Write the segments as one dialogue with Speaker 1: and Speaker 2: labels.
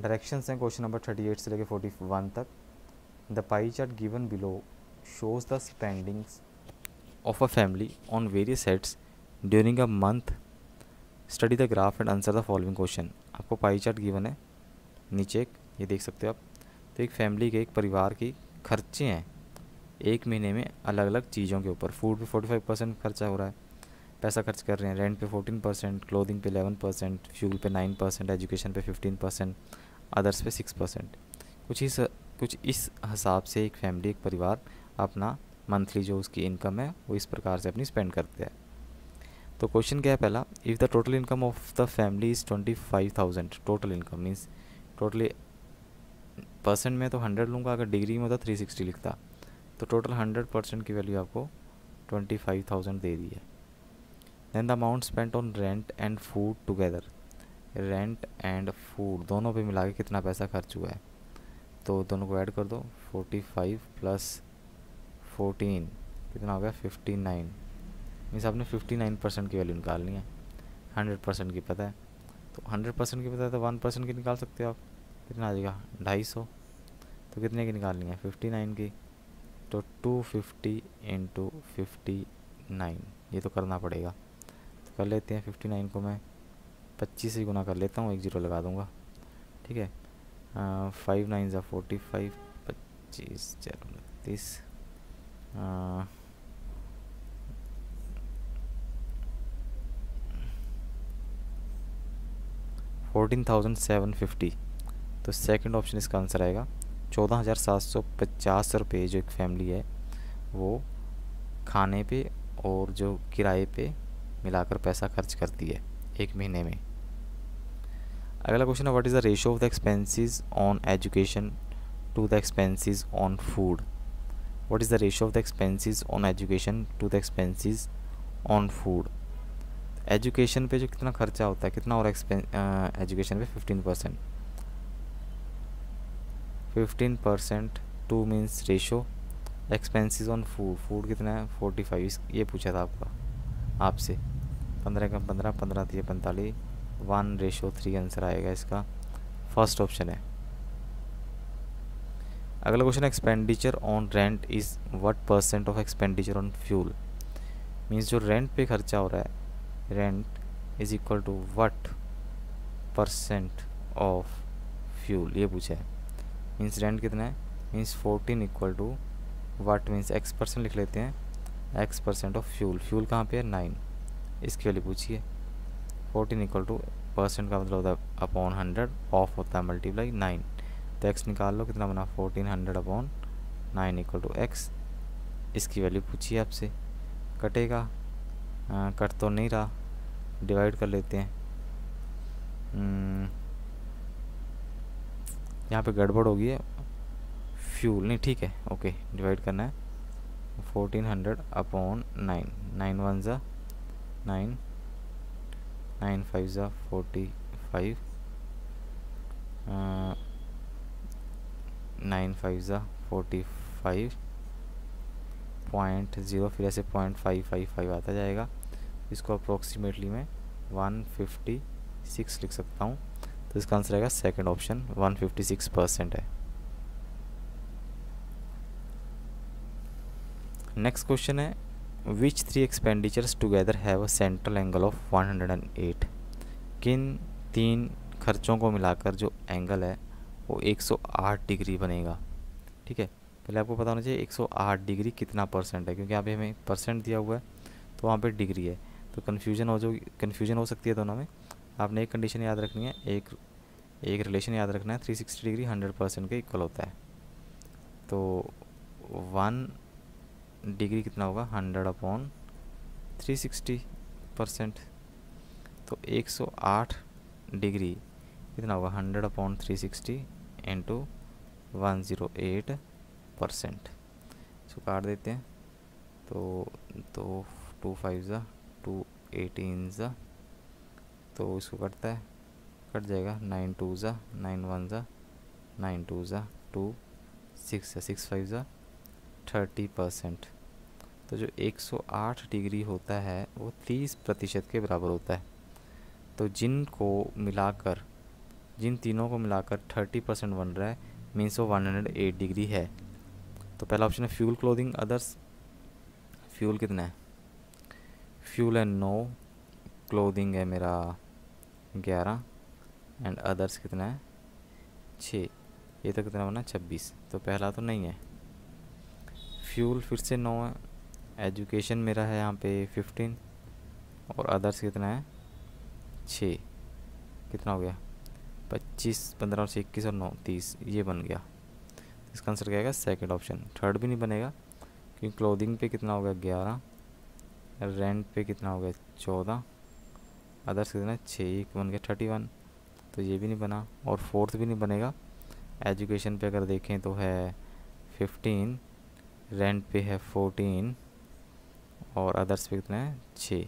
Speaker 1: Directions हैं question number thirty eight से लेकर फोर्टी वन तक। The pie chart given below shows the spendings of a family on various sets during a month study the graph and answer the following question आपको pie chart given है। नीचे एक, ये देख सकते हो आप। तो एक फैमिली के एक परिवार की खर्चे हैं। एक महीने में अलग अलग चीज़ों के ऊपर। फ़ूड पे फोर्टी फाइव परसेंट खर्चा हो रहा है। पैसा खर्च कर रहे हैं। रेंट पे फोर्टीन परसेंट क्लोथिंग पे एलेवन परसेंट फ्यूल पे नाइन परसेंट एजुकेशन पे फिफ्टीन परसेंट अदर्स पे सिक्स परसेंट कुछ इस कुछ इस हिसाब से एक फैमिली एक परिवार अपना मंथली जो उसकी इनकम है, वो इस प्रकार से अपनी स्पेंड करते हैं। तो क्वेश्चन क्या है पहला? If the total income of the family is twenty five thousand total income means totally percent में तो हंड्रेड लूँगा, अगर डिग्री में होता थ्री सिक्सटी लिखता। तो टोटल हंड्रेड परसेंट की वैल्यू आपको ट्वेंटी फाइव थाउज़ेंड दे दी है। Then the amount spent on rent and food together rent and food दोनों पे मिला के कितना पैसा खर्च हुआ है? तो दोनों को ऐड कर दो फोर्टी फाइव प्लस फोर्टीन कितना हो गया? फिफ्टी नाइन मीन्स आपने फिफ्टी नाइन परसेंट की वैल्यू निकालनी है। हंड्रेड परसेंट की पता है। तो हंड्रेड परसेंट की पता है तो वन परसेंट की निकाल सकते हो आप। कितना आ जाएगा? ढाई सौ। तो कितने की निकालनी है? फिफ्टी नाइन की। तो two fifty into fifty nine ये तो करना पड़ेगा। कर लेते हैं फिफ्टी नाइन को मैं पच्चीस से गुना कर लेता हूँ, एक ज़ीरो लगा दूँगा। ठीक है? फाइव नाइन ज़ा फोर्टी फाइव पच्चीस चार उनतीस। फोर्टीन थाउज़ेंड सेवन फिफ्टी तो सेकंड ऑप्शन इसका आंसर आएगा। चौदह हज़ार सात सौ पचास रुपये जो एक फैमिली है, वो खाने पे और जो किराए पे मिलाकर पैसा खर्च करती है एक महीने में। अगला क्वेश्चन है what is the ratio of the expenses on education to the expenses on food what is the ratio of the expenses on education to the expenses on food education पे जो कितना खर्चा होता है, कितना और एजुकेशन पे? Fifteen percent fifteen percent to means ratio expenses on food food कितना है? फोर्टी फाइव ये पूछा था आपका, आपसे। पंद्रह का पंद्रह पंद्रह थी पैंतालीस वन रेशो थ्री आंसर आएगा इसका। फ़र्स्ट ऑप्शन है। अगला question expenditure on rent is what percent of expenditure on fuel means जो रेंट पे खर्चा हो रहा है rent is equal to what percent of fuel ये पूछा है। मीन्स रेंट कितना है? Means fourteen equal to what means X percent लिख लेते हैं। X percent of fuel fuel कहाँ पे है? नाइन इसकी वैल्यू पूछिए। फोर्टीन इक्वल टू परसेंट का मतलब होता है अपॉन हंड्रेड ऑफ़ होता है मल्टीप्लाई नाइन तो एक्स निकाल लो कितना बना? Fourteen hundred upon nine equal to x इसकी वैल्यू पूछिए आपसे। कटेगा? कट तो नहीं रहा। डिवाइड कर लेते हैं। हम्म, यहाँ पे गड़बड़ होगी है फ्यूल नहीं ठीक है ओके डिवाइड करना है। Fourteen hundred upon nine nine one ज़ा नाइन फाइव ज़ा फोर्टी फाइव नाइन फाइव ज़ा फोर्टी फाइव, पॉइंट ज़ीरो फिर ऐसे पॉइंट फाइव फाइव फाइव आता जाएगा। इसको अप्रोक्सीमेटली मैं वन फिफ्टी सिक्स लिख सकता हूँ। तो इसका आंसर आएगा सेकंड ऑप्शन 156 परसेंट है। नेक्स्ट क्वेश्चन है which three expenditures together have a central angle of 108 किन तीन खर्चों को मिलाकर जो एंगल है, वो 108 डिग्री बनेगा? ठीक है? पहले आपको पता होना चाहिए 108 डिग्री कितना परसेंट है, क्योंकि यहाँ पे हमें परसेंट दिया हुआ है तो वहाँ पे डिग्री है। तो कन्फ्यूज़न हो जो कन्फ्यूज़न हो सकती है दोनों में। आपने एक कंडीशन याद रखनी है, एक एक रिलेशन याद रखना है three sixty degree hundred percent के इक्वल होता है। तो वन डिग्री कितना होगा? Hundred upon three sixty percent. तो एक सौ आठ डिग्री कितना होगा? Hundred upon three sixty into one zero eight percent. इसको काट देते हैं। तो दो, टू फाइव ज़ा, टू एटीन ज़ा। तो इसको कटता है। कट जाएगा। नाइन टू ज़ा, नाइन वन ज़ा, नाइन टू ज़ा, टू सिक्स सिक्स फाइव ज़ा। थर्टी परसेंट तो जो 108 डिग्री होता है, वो 30 प्रतिशत के बराबर होता है। तो जिनको मिलाकर, जिन तीनों को मिलाकर थर्टी परसेंट बन रहा है मीन्स वो वन हंड्रेड एट डिग्री है। तो पहला ऑप्शन है फ्यूल क्लोथिंग अदर्स फ्यूल कितना है? फ्यूल है नौ क्लोथिंग है मेरा ग्यारह एंड अदर्स कितना है? छः। ये तो कितना बना? छब्बीस। तो पहला तो नहीं है। फ्यूल फिर से नौ है। एजुकेशन मेरा है यहाँ पे फिफ्टीन और अदर्स कितना है? छः कितना हो गया? पच्चीस, पंद्रह से इक्कीस और नौ, तीस। ये बन गया। इसका आंसर क्या आएगा? सेकेंड ऑप्शन थर्ड भी नहीं बनेगा, क्योंकि क्लोथिंग पे कितना हो गया? ग्यारह। रेंट पे कितना हो गया? चौदह। अदर्स कितना छः एक बन गया थर्टी वन तो ये भी नहीं बना। और फोर्थ भी नहीं बनेगा। एजुकेशन पे अगर देखें तो है फिफ्टीन रेंट पे है फोर्टीन और अदर्स पे कितना है? छः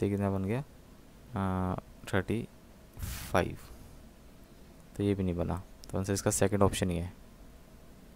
Speaker 1: तो कितना बन गया? थर्टी फाइव तो ये भी नहीं बना। तो आंसर इसका सेकंड ऑप्शन ही है।